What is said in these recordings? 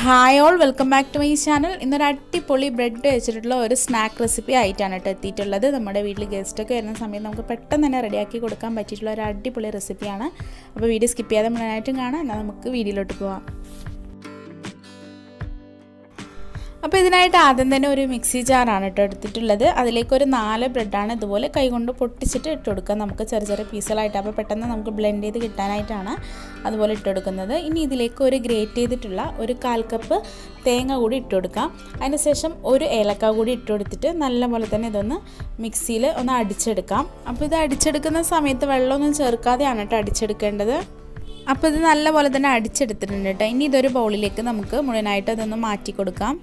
Hi all welcome back to my channel ഇന്നൊരു അടിപൊളി bread വെച്ചിട്ടുള്ള ഒരു സ്നാക്ക് റെസിപ്പി ആയിട്ടാണ് കേട്ടോ എത്തിയിട്ടുള്ളത്. നമ്മുടെ വീട്ടിൽ ഗസ്റ്റൊക്കെ വരുന്ന സമയത്ത് നമുക്ക് പെട്ടെന്ന് തന്നെ റെഡിയാക്കി കൊടുക്കാൻ പറ്റിയിട്ടുള്ള ഒരു അടിപൊളി റെസിപ്പിയാണ് അപ്പോൾ വീഡിയോ സ്കിപ്പ് ചെയ്യാതെ മുഴുവനായിട്ടും കാണാം. എന്നാൽ നമുക്ക് വീഡിയോയിലോട്ട് പോവാം. അപ്പോൾ ഇതിനായിട്ട് ആദ്യം തന്നെ ഒരു മിക്സി ജാറാണ് കേട്ടോ എടുത്തിട്ടുള്ളത്. അതിലേക്ക് ഒരു നാല് ബ്രെഡാണ് ഇതുപോലെ കൈകൊണ്ട് പൊട്ടിച്ചിട്ട് ഇട്ട് നമുക്ക് ചെറിയ ചെറിയ പീസുകളായിട്ട് അപ്പോൾ പെട്ടെന്ന് നമുക്ക് ബ്ലെൻഡ് ചെയ്ത് കിട്ടാനായിട്ടാണ് അതുപോലെ ഇട്ട് കൊടുക്കുന്നത്. ഇനി ഇതിലേക്ക് ഒരു ഗ്രേറ്റ് ചെയ്തിട്ടുള്ള ഒരു കാൽ കപ്പ് തേങ്ങ കൂടി ഇട്ട് കൊടുക്കാം. അതിനുശേഷം ഒരു ഏലക്ക കൂടി ഇട്ട് കൊടുത്തിട്ട് നല്ലപോലെ തന്നെ ഇതൊന്ന് മിക്സിയിൽ ഒന്ന് അടിച്ചെടുക്കാം. അപ്പോൾ ഇത് അടിച്ചെടുക്കുന്ന സമയത്ത് വെള്ളമൊന്നും ചേർക്കാതെയാണ് കേട്ടോ അടിച്ചെടുക്കേണ്ടത്. അപ്പോൾ ഇത് നല്ലപോലെ തന്നെ അടിച്ചെടുത്തിട്ടുണ്ട് കേട്ടോ. ഇനി ഇതൊരു ബൗളിലേക്ക് നമുക്ക് മുഴുവനായിട്ട് അതൊന്ന് മാറ്റി കൊടുക്കാം.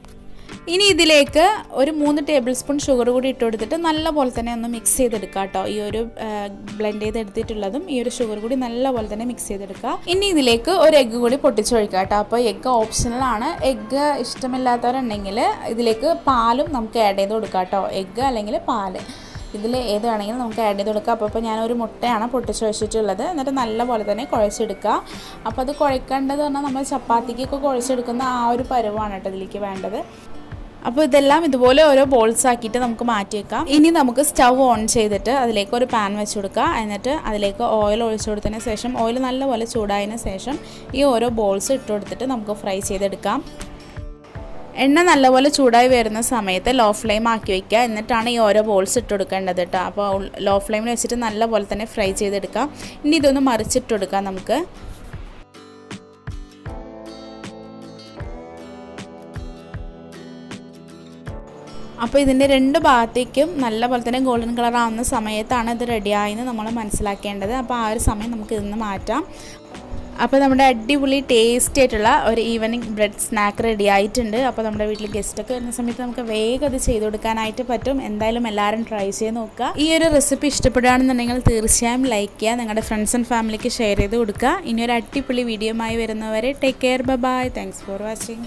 ഇനി ഇതിലേക്ക് ഒരു മൂന്ന് ടേബിൾ സ്പൂൺ ഷുഗർ കൂടി ഇട്ട് കൊടുത്തിട്ട് നല്ലപോലെ തന്നെ ഒന്ന് മിക്സ് ചെയ്തെടുക്കുക കേട്ടോ ഈ ഒരു ബ്ലെൻഡ് ചെയ്തെടുത്തിട്ടുള്ളതും ഈ ഒരു ഷുഗർ കൂടി നല്ലപോലെ തന്നെ മിക്സ് ചെയ്തെടുക്കുക ഇനി ഇതിലേക്ക് ഒരു എഗ്ഗ് കൂടി പൊട്ടിച്ചൊഴിക്കുക കേട്ടോ അപ്പോൾ എഗ്ഗ് ഓപ്ഷണലാണ് എഗ്ഗ് ഇഷ്ടമില്ലാത്തവരുണ്ടെങ്കിൽ ഇതിലേക്ക് പാലും നമുക്ക് ആഡ് ചെയ്ത് കൊടുക്കാം കേട്ടോ എഗ്ഗ് അല്ലെങ്കിൽ പാൽ. ഇതിൽ ഏത് വേണമെങ്കിലും നമുക്ക് ആഡ് ചെയ്ത് കൊടുക്കാം. അപ്പോൾ ഇപ്പോൾ ഞാനൊരു മുട്ടയാണ് പൊട്ടിച്ച് വെച്ചിട്ടുള്ളത് എന്നിട്ട് നല്ലപോലെ തന്നെ കുഴച്ചെടുക്കുക അപ്പോൾ അത് കുഴക്കേണ്ടത് പറഞ്ഞാൽ നമ്മൾ ചപ്പാത്തിക്കൊക്കെ കുഴച്ചെടുക്കുന്ന ആ ഒരു പരുവാണ് കേട്ടോ ഇതിലേക്ക് വേണ്ടത്. അപ്പോൾ ഇതെല്ലാം ഇതുപോലെ ഓരോ ബോൾസ് ആക്കിയിട്ട് നമുക്ക് മാറ്റിയേക്കാം. ഇനി നമുക്ക് സ്റ്റവ് ഓൺ ചെയ്തിട്ട് അതിലേക്ക് ഒരു പാൻ വെച്ച് കൊടുക്കുക. എന്നിട്ട് അതിലേക്ക് ഓയിൽ ഒഴിച്ചു കൊടുത്തതിന് ശേഷം ഓയിൽ നല്ലപോലെ ചൂടായതിന് ശേഷം ഈ ഓരോ ബോൾസ് ഇട്ട് കൊടുത്തിട്ട് നമുക്ക് ഫ്രൈ ചെയ്തെടുക്കാം. എണ്ണ നല്ലപോലെ ചൂടായി വരുന്ന സമയത്ത് ലോ ഫ്ലെയിം ആക്കി വയ്ക്കുക എന്നിട്ടാണ് ഈ ഓരോ ബോൾസ് ഇട്ട് കൊടുക്കേണ്ടത് കേട്ടോ അപ്പോൾ ലോ ഫ്ലെയിമിൽ വെച്ചിട്ട് നല്ലപോലെ തന്നെ ഫ്രൈ ചെയ്തെടുക്കാം. ഇനി ഇതൊന്ന് മറിച്ചിട്ട് കൊടുക്കാം നമുക്ക്. അപ്പോൾ ഇതിന്റെ രണ്ട് ഭാഗത്തേക്കും നല്ലപോലെ തന്നെ ഗോൾഡൻ കളർ ആവുന്ന സമയത്താണ് ഇത് റെഡിയായെന്ന് നമ്മൾ മനസ്സിലാക്കേണ്ടത്. അപ്പോൾ ആ ഒരു സമയം നമുക്ക് ഇതിന്ന് മാറ്റാം. അപ്പോൾ നമ്മുടെ അടിപൊളി ടേസ്റ്റി ആയിട്ടുള്ള ഒരു ഈവനിങ് ബ്രെഡ് സ്നാക്ക് റെഡി ആയിട്ടുണ്ട്. അപ്പോൾ നമ്മുടെ വീട്ടിൽ ഗസ്റ്റൊക്കെ വരുന്ന സമയത്ത് നമുക്ക് വേഗം അത് ചെയ്ത് കൊടുക്കാനായിട്ട് പറ്റും. എന്തായാലും എല്ലാവരും ട്രൈ ചെയ്ത് നോക്കുക. ഈ ഒരു റെസിപ്പി ഇഷ്ടപ്പെടുകയാണെന്നുണ്ടെങ്കിൽ തീർച്ചയായും ലൈക്ക് ചെയ്യുക. നിങ്ങളുടെ ഫ്രണ്ട്സ് ആൻഡ് ഫാമിലിക്ക് ഷെയർ ചെയ്ത് കൊടുക്കുക. ഇനി ഒരു അടിപൊളി ആയി വരുന്നവരെ take care bye thanks for watching